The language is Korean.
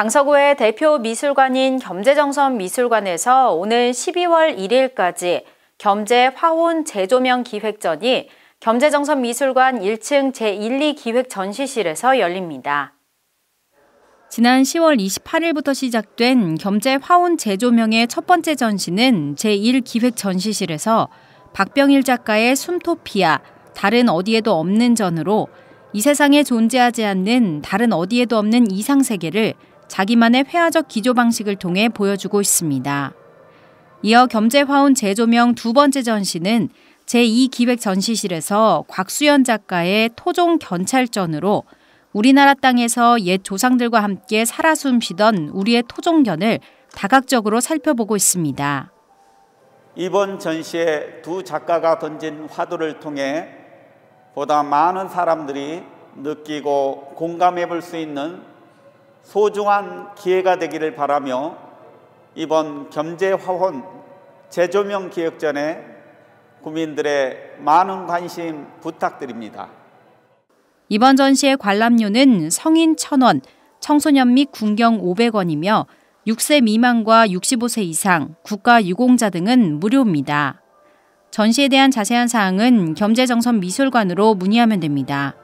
강서구의 대표 미술관인 겸재정선 미술관에서 오늘 12월 1일까지 겸재 화혼 재조명 기획전이 겸재정선 미술관 1층 제1, 2 기획 전시실에서 열립니다. 지난 10월 28일부터 시작된 겸재 화혼 재조명의 첫 번째 전시는 제1 기획 전시실에서 박병일 작가의 숨토피아, 다른 어디에도 없는 전으로 이 세상에 존재하지 않는 다른 어디에도 없는 이상 세계를 자기만의 회화적 기조 방식을 통해 보여주고 있습니다. 이어 겸재화운 재조명 두 번째 전시는 제2기획 전시실에서 곽수연 작가의 토종 견찰전으로 우리나라 땅에서 옛 조상들과 함께 살아 숨쉬던 우리의 토종견을 다각적으로 살펴보고 있습니다. 이번 전시에 두 작가가 던진 화두를 통해 보다 많은 사람들이 느끼고 공감해 볼 수 있는 소중한 기회가 되기를 바라며 이번 겸재화혼 재조명 기획전에 국민들의 많은 관심 부탁드립니다. 이번 전시의 관람료는 성인 1,000원, 청소년 및 군경 500원이며 6세 미만과 65세 이상, 국가 유공자 등은 무료입니다. 전시에 대한 자세한 사항은 겸재정선 미술관으로 문의하면 됩니다.